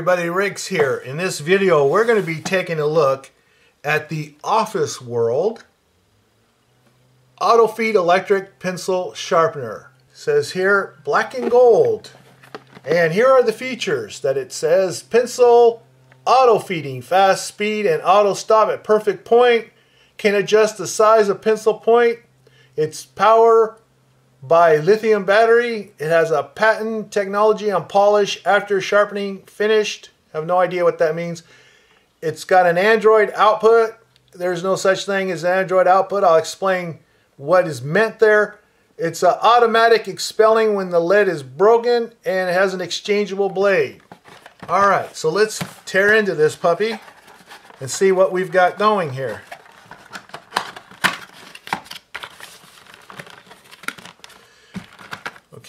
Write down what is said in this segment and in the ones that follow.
everybody, Rix here. In this video, we're going to be taking a look at the Office World Auto Feed Electric Pencil Sharpener. It says here, black and gold. And here are the features that it says. Pencil, auto feeding, fast speed, and auto stop at perfect point. Can adjust the size of pencil point. It's power by lithium battery. It has a patent technology on polish after sharpening finished. Have no idea what that means. It's got an Android output. There's no such thing as an Android output. I'll explain what is meant there. It's an automatic expelling when the lead is broken and it has an exchangeable blade. All right, so let's tear into this puppy and see what we've got going here.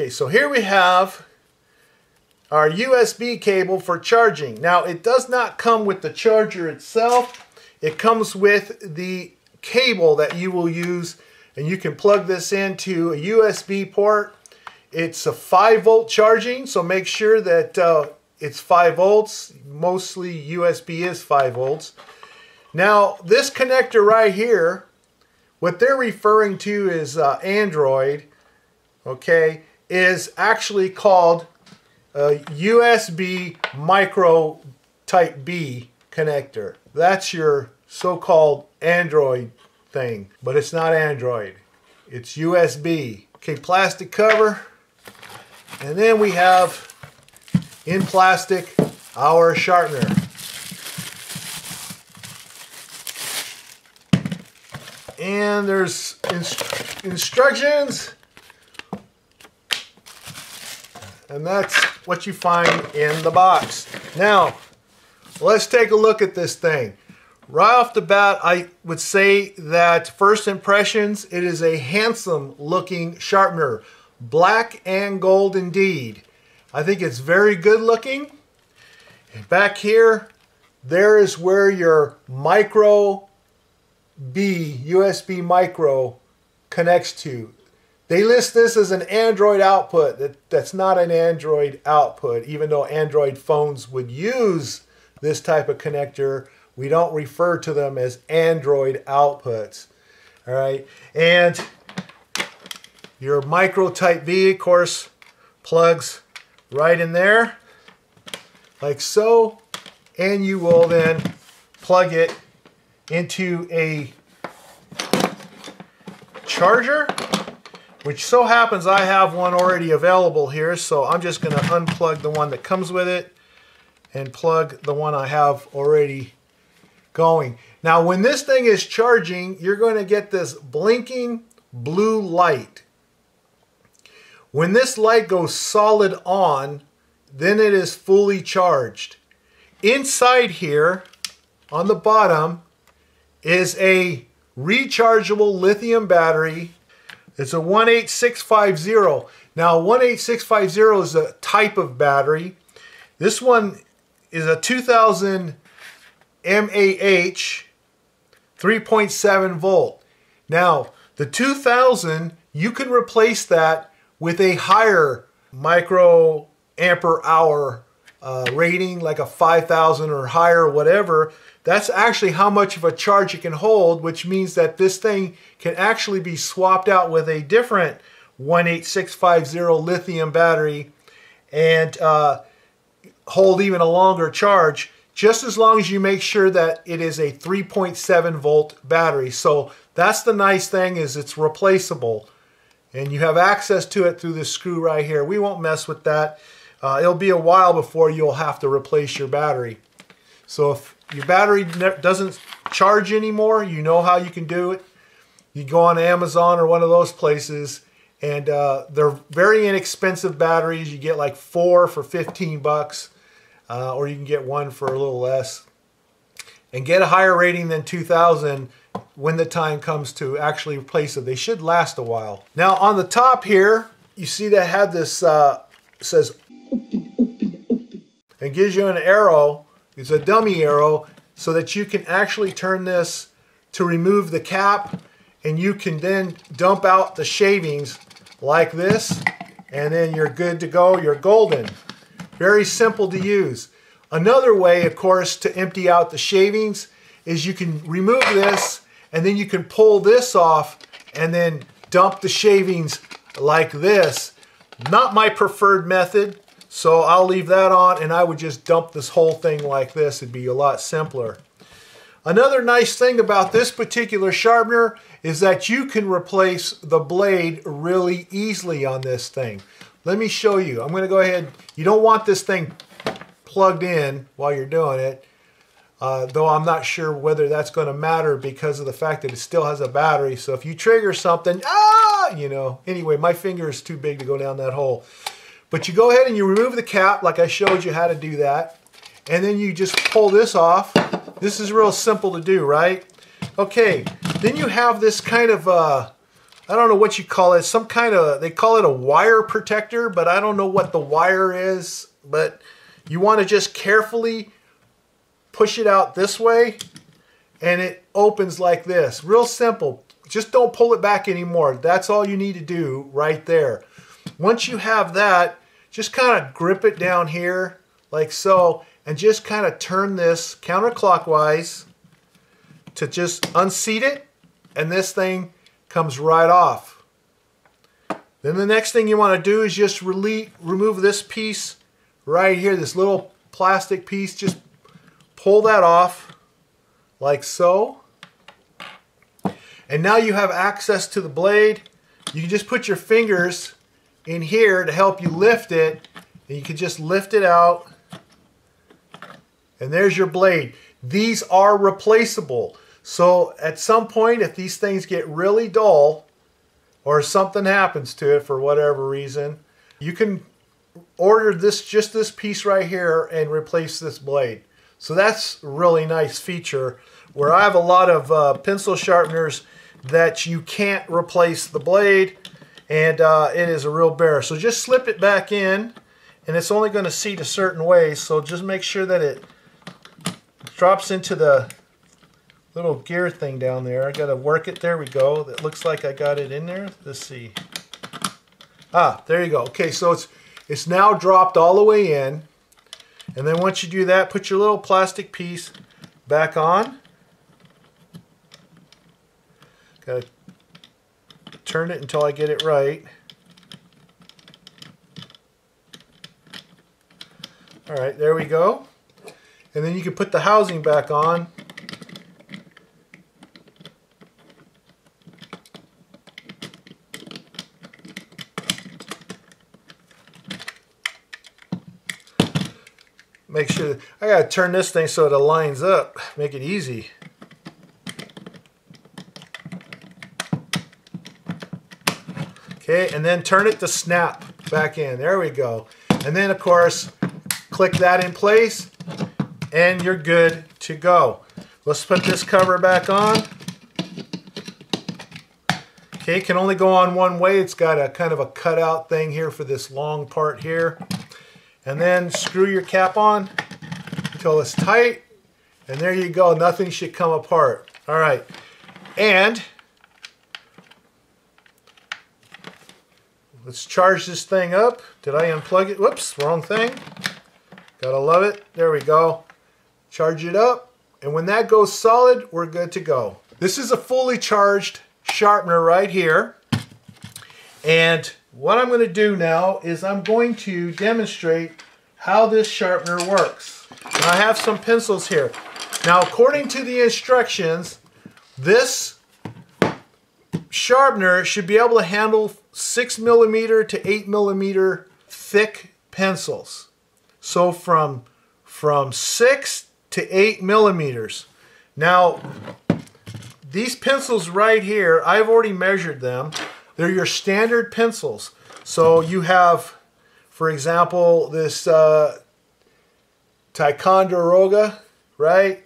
Okay, so here we have our USB cable for charging. Now, it does not come with the charger itself. It comes with the cable that you will use, and you can plug this into a USB port. It's a 5 volt charging, so make sure that uh, it's 5 volts. Mostly USB is 5 volts. Now, this connector right here, what they're referring to is uh, Android, okay? Is actually called uh, a USB micro type B connector. That's your so-called Android thing, but it's not Android. It's USB. Okay, plastic cover. And then we have in plastic our sharpener. And there's inst instructions And that's what you find in the box. Now, let's take a look at this thing. Right off the bat, I would say that first impressions, it is a handsome looking sharpener. Black and gold indeed. I think it's very good looking. And back here, there is where your micro B, USB micro connects to. They list this as an Android output. That, that's not an Android output, even though Android phones would use this type of connector. We don't refer to them as Android outputs. All right, and your micro type B, of course, plugs right in there, like so, and you will then plug it into a charger which so happens I have one already available here, so I'm just going to unplug the one that comes with it and plug the one I have already going. Now when this thing is charging, you're going to get this blinking blue light. When this light goes solid on, then it is fully charged. Inside here, on the bottom, is a rechargeable lithium battery it's a 18650. Now 18650 is a type of battery. This one is a 2000 mAh 3.7 volt. Now the 2000 you can replace that with a higher micro ampere hour uh, rating like a 5000 or higher whatever that's actually how much of a charge it can hold, which means that this thing can actually be swapped out with a different 18650 lithium battery and uh, hold even a longer charge, just as long as you make sure that it is a 3.7 volt battery. So that's the nice thing is it's replaceable and you have access to it through this screw right here. We won't mess with that. Uh, it'll be a while before you'll have to replace your battery. So if your battery doesn't charge anymore, you know how you can do it. You go on Amazon or one of those places and uh, they're very inexpensive batteries. You get like four for 15 bucks uh, or you can get one for a little less. And get a higher rating than 2000 when the time comes to actually replace it. They should last a while. Now on the top here, you see that had this, uh, says, and gives you an arrow it's a dummy arrow so that you can actually turn this to remove the cap and you can then dump out the shavings like this and then you're good to go. You're golden. Very simple to use. Another way, of course, to empty out the shavings is you can remove this and then you can pull this off and then dump the shavings like this. Not my preferred method, so I'll leave that on and I would just dump this whole thing like this. It'd be a lot simpler. Another nice thing about this particular sharpener is that you can replace the blade really easily on this thing. Let me show you. I'm going to go ahead. You don't want this thing plugged in while you're doing it. Uh, though I'm not sure whether that's going to matter because of the fact that it still has a battery. So if you trigger something, ah, you know, anyway, my finger is too big to go down that hole. But you go ahead and you remove the cap like I showed you how to do that. And then you just pull this off. This is real simple to do, right? Okay, then you have this kind of, uh, I don't know what you call it, some kind of, they call it a wire protector, but I don't know what the wire is. But you want to just carefully push it out this way and it opens like this. Real simple. Just don't pull it back anymore. That's all you need to do right there. Once you have that, just kind of grip it down here like so and just kind of turn this counterclockwise to just unseat it and this thing comes right off. Then the next thing you want to do is just remove this piece right here, this little plastic piece, just pull that off like so. And now you have access to the blade. You can just put your fingers in here to help you lift it. And you can just lift it out. And there's your blade. These are replaceable. So at some point, if these things get really dull or something happens to it for whatever reason, you can order this just this piece right here and replace this blade. So that's a really nice feature where I have a lot of uh, pencil sharpeners that you can't replace the blade and uh, it is a real bear. So just slip it back in and it's only going to seat a certain way so just make sure that it drops into the little gear thing down there. I got to work it. There we go. That looks like I got it in there. Let's see. Ah, there you go. Okay, so it's it's now dropped all the way in. And then once you do that, put your little plastic piece back on. Got to turn it until I get it right. All right, there we go. And then you can put the housing back on make sure, I gotta turn this thing so it aligns up, make it easy. Okay, and then turn it to snap back in. There we go. And then, of course, click that in place, and you're good to go. Let's put this cover back on. Okay, it can only go on one way. It's got a kind of a cutout thing here for this long part here and then screw your cap on until it's tight and there you go nothing should come apart all right and let's charge this thing up. Did I unplug it? Whoops wrong thing. Gotta love it. There we go. Charge it up. And when that goes solid we're good to go. This is a fully charged sharpener right here. And what I'm going to do now is I'm going to demonstrate how this sharpener works. And I have some pencils here. Now, according to the instructions, this sharpener should be able to handle 6 millimeter to 8 millimeter thick pencils. So from, from 6 to 8 millimeters. Now, these pencils right here, I've already measured them. They're your standard pencils. So you have, for example, this uh, Ticonderoga, right?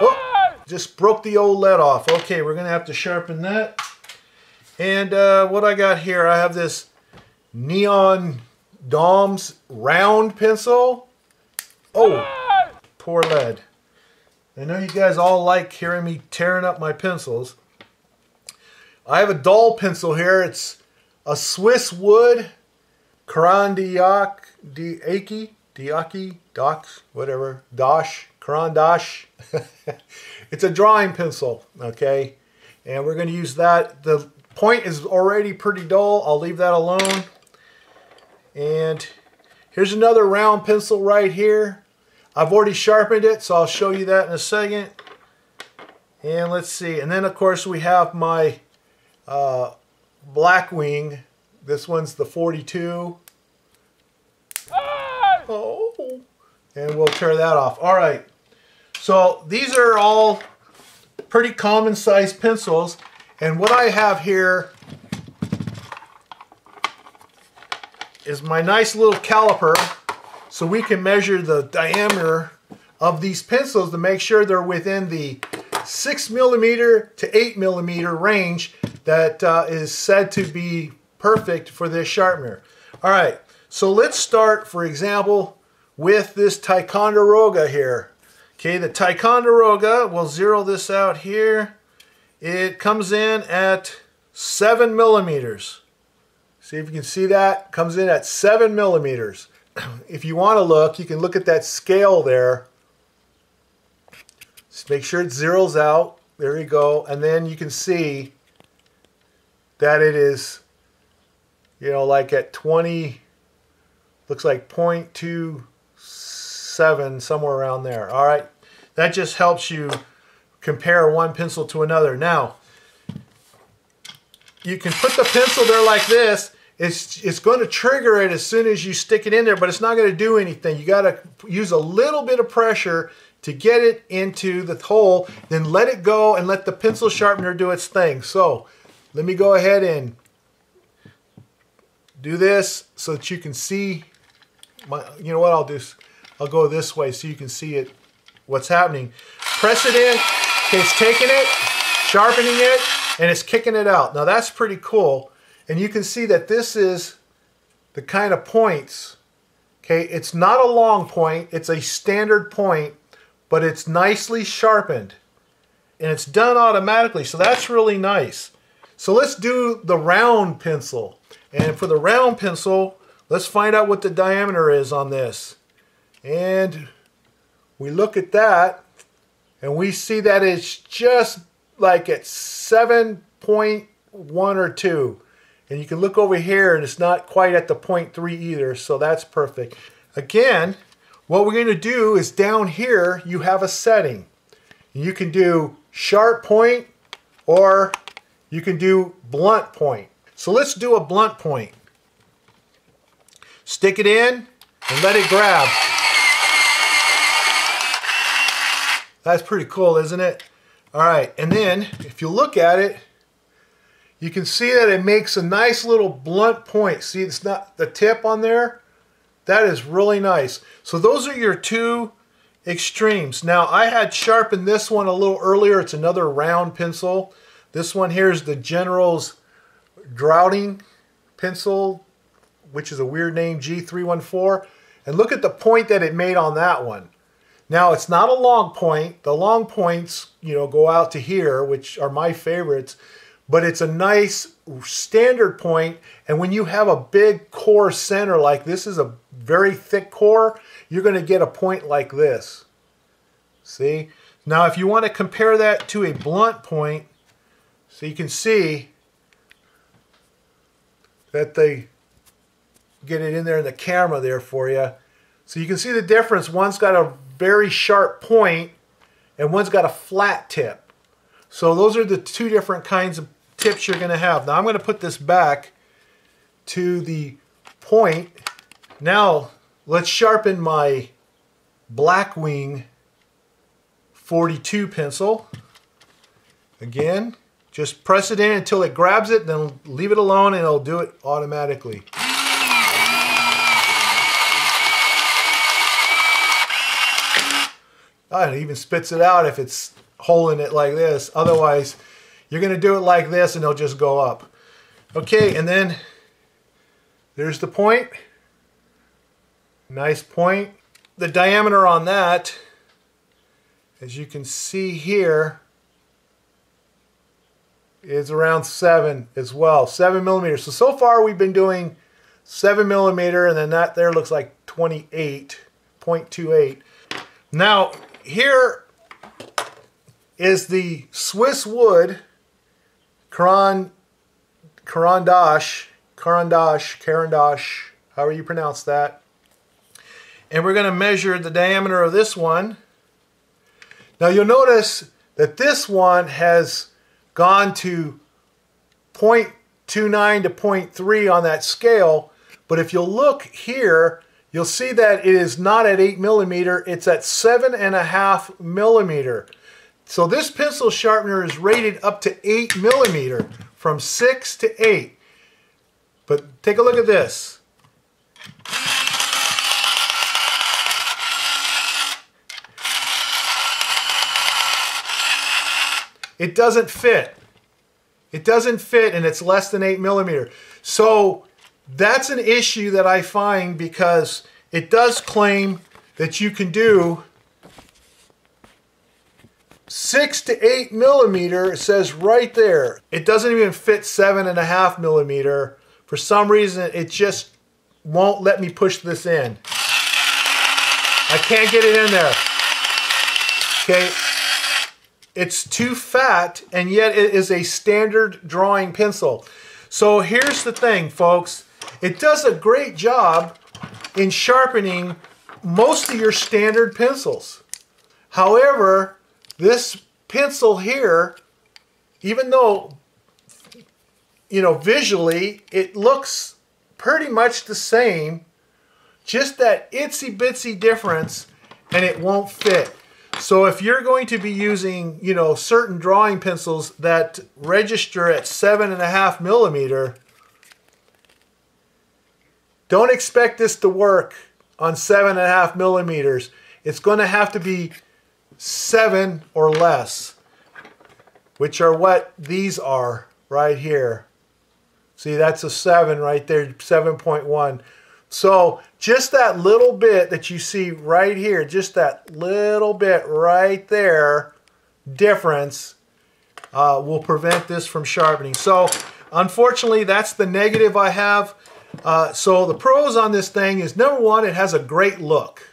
Oh, just broke the old lead off. Okay, we're going to have to sharpen that. And uh, what I got here, I have this Neon Doms round pencil. Oh, poor lead. I know you guys all like hearing me tearing up my pencils. I have a dull pencil here. It's a Swiss wood Caran d'Ache Diaki, Docs, whatever, Dosh, Caran d'Ache. it's a drawing pencil, okay? And we're going to use that. The point is already pretty dull. I'll leave that alone. And here's another round pencil right here. I've already sharpened it, so I'll show you that in a second. And let's see. And then, of course, we have my uh, Blackwing. This one's the 42. Oh. And we'll tear that off. All right. So these are all pretty common size pencils. And what I have here is my nice little caliper so we can measure the diameter of these pencils to make sure they're within the 6 millimeter to 8 millimeter range that uh, is said to be perfect for this sharpener. All right, so let's start, for example, with this Ticonderoga here. Okay, the Ticonderoga, we'll zero this out here. It comes in at 7 millimeters. See if you can see that. Comes in at 7 millimeters. if you want to look, you can look at that scale there. Just make sure it zeroes out. There you go. And then you can see that it is, you know, like at 20, looks like 0.27, somewhere around there. All right. That just helps you compare one pencil to another. Now, you can put the pencil there like this it's it's going to trigger it as soon as you stick it in there, but it's not going to do anything. You got to use a little bit of pressure to get it into the hole, then let it go and let the pencil sharpener do its thing. So let me go ahead and do this so that you can see my, you know what I'll do, I'll go this way so you can see it, what's happening. Press it in, it's taking it, sharpening it, and it's kicking it out. Now that's pretty cool. And you can see that this is the kind of points. Okay, it's not a long point, it's a standard point, but it's nicely sharpened. And it's done automatically, so that's really nice. So let's do the round pencil. And for the round pencil, let's find out what the diameter is on this. And we look at that, and we see that it's just like at 7.1 or 2. And you can look over here and it's not quite at the 0.3 either, so that's perfect. Again, what we're going to do is down here you have a setting. You can do sharp point or you can do blunt point. So let's do a blunt point. Stick it in and let it grab. That's pretty cool, isn't it? All right, and then if you look at it, you can see that it makes a nice little blunt point. See, it's not the tip on there. That is really nice. So those are your two extremes. Now, I had sharpened this one a little earlier. It's another round pencil. This one here is the General's Draughting pencil, which is a weird name, G314. And look at the point that it made on that one. Now, it's not a long point. The long points, you know, go out to here, which are my favorites but it's a nice standard point. and when you have a big core center like this is a very thick core you're going to get a point like this see now if you want to compare that to a blunt point so you can see that they get it in there in the camera there for you so you can see the difference one's got a very sharp point and one's got a flat tip so those are the two different kinds of tips you're going to have. Now I'm going to put this back to the point. Now let's sharpen my Blackwing 42 pencil. Again, just press it in until it grabs it, then leave it alone and it'll do it automatically. Oh, it even spits it out if it's holding it like this. Otherwise, you're going to do it like this and it'll just go up. Okay, and then there's the point. Nice point. The diameter on that, as you can see here, is around 7 as well. 7 millimeters. So, so far we've been doing 7 millimeter and then that there looks like 28.28. Now, here is the Swiss wood Caran, Carandash, Caran d'Ache, Carandash, however you pronounce that. And we're going to measure the diameter of this one. Now you'll notice that this one has gone to 0.29 to 0.3 on that scale. But if you'll look here, you'll see that it is not at 8 millimeter, it's at 7.5 millimeter. So this pencil sharpener is rated up to 8 millimeter, from 6 to 8. But take a look at this. It doesn't fit. It doesn't fit and it's less than 8 millimeter. So that's an issue that I find because it does claim that you can do 6 to 8 millimeter. It says right there. It doesn't even fit 7.5 millimeter. For some reason, it just won't let me push this in. I can't get it in there. Okay, it's too fat, and yet it is a standard drawing pencil. So here's the thing, folks. It does a great job in sharpening most of your standard pencils. However, this pencil here, even though, you know, visually it looks pretty much the same, just that itsy bitsy difference and it won't fit. So if you're going to be using, you know, certain drawing pencils that register at seven and a half millimeter, don't expect this to work on seven and a half millimeters. It's going to have to be seven or less, which are what these are right here. See, that's a seven right there, 7.1. So just that little bit that you see right here, just that little bit right there difference uh, will prevent this from sharpening. So unfortunately, that's the negative I have. Uh, so the pros on this thing is number one, it has a great look.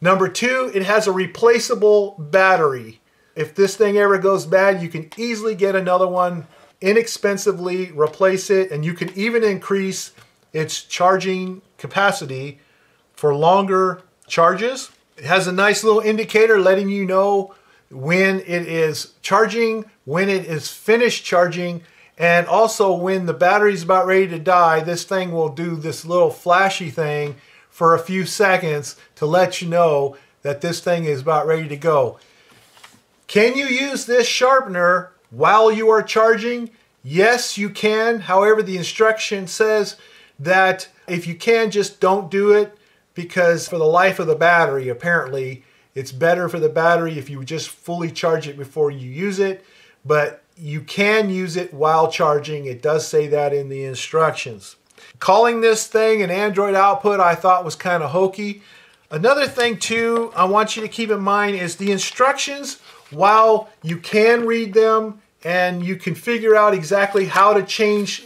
Number two, it has a replaceable battery. If this thing ever goes bad, you can easily get another one inexpensively, replace it, and you can even increase its charging capacity for longer charges. It has a nice little indicator letting you know when it is charging, when it is finished charging, and also when the battery's about ready to die, this thing will do this little flashy thing for a few seconds to let you know that this thing is about ready to go. Can you use this sharpener while you are charging? Yes, you can. However, the instruction says that if you can, just don't do it because for the life of the battery, apparently, it's better for the battery if you just fully charge it before you use it. But you can use it while charging. It does say that in the instructions. Calling this thing an Android output I thought was kind of hokey. Another thing too I want you to keep in mind is the instructions, while you can read them and you can figure out exactly how to change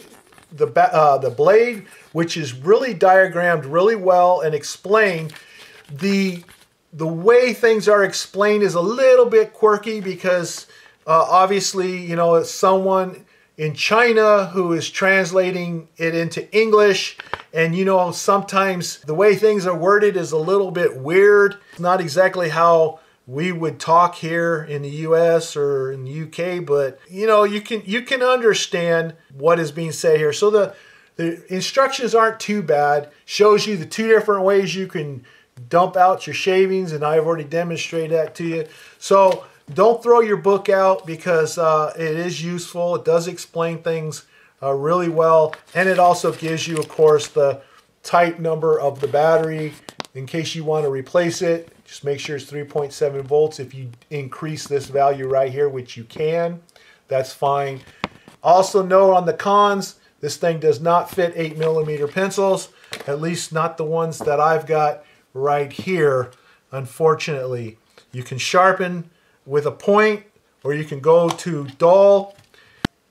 the, uh, the blade, which is really diagrammed really well and explained. The, the way things are explained is a little bit quirky because uh, obviously, you know, it's someone in China who is translating it into English. And you know, sometimes the way things are worded is a little bit weird. Not exactly how we would talk here in the US or in the UK, but you know, you can you can understand what is being said here. So the the instructions aren't too bad. Shows you the two different ways you can dump out your shavings, and I've already demonstrated that to you. So don't throw your book out because uh, it is useful. It does explain things uh, really well, and it also gives you, of course, the type number of the battery in case you want to replace it. Just make sure it's 3.7 volts. If you increase this value right here, which you can, that's fine. Also note on the cons, this thing does not fit 8 millimeter pencils, at least not the ones that I've got right here, unfortunately. You can sharpen with a point or you can go to dull.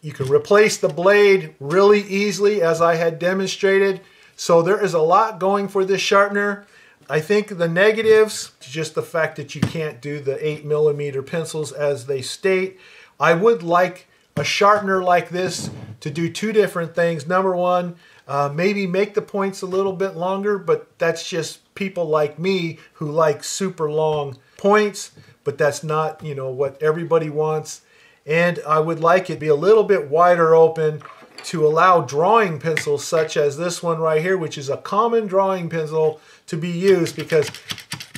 You can replace the blade really easily as I had demonstrated. So there is a lot going for this sharpener. I think the negatives, just the fact that you can't do the 8 millimeter pencils as they state. I would like a sharpener like this to do two different things. Number one, uh, maybe make the points a little bit longer, but that's just people like me who like super long points, but that's not, you know, what everybody wants. And I would like it to be a little bit wider open to allow drawing pencils such as this one right here, which is a common drawing pencil to be used because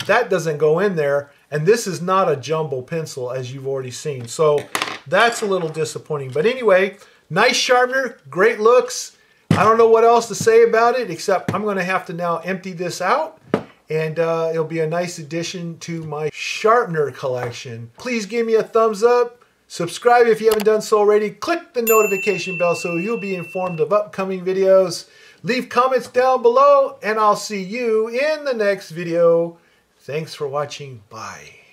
that doesn't go in there. And this is not a jumbo pencil as you've already seen. So that's a little disappointing. But anyway, nice sharpener, great looks. I don't know what else to say about it except I'm going to have to now empty this out and uh, it'll be a nice addition to my sharpener collection. Please give me a thumbs up. Subscribe if you haven't done so already. Click the notification bell so you'll be informed of upcoming videos. Leave comments down below and I'll see you in the next video. Thanks for watching. Bye.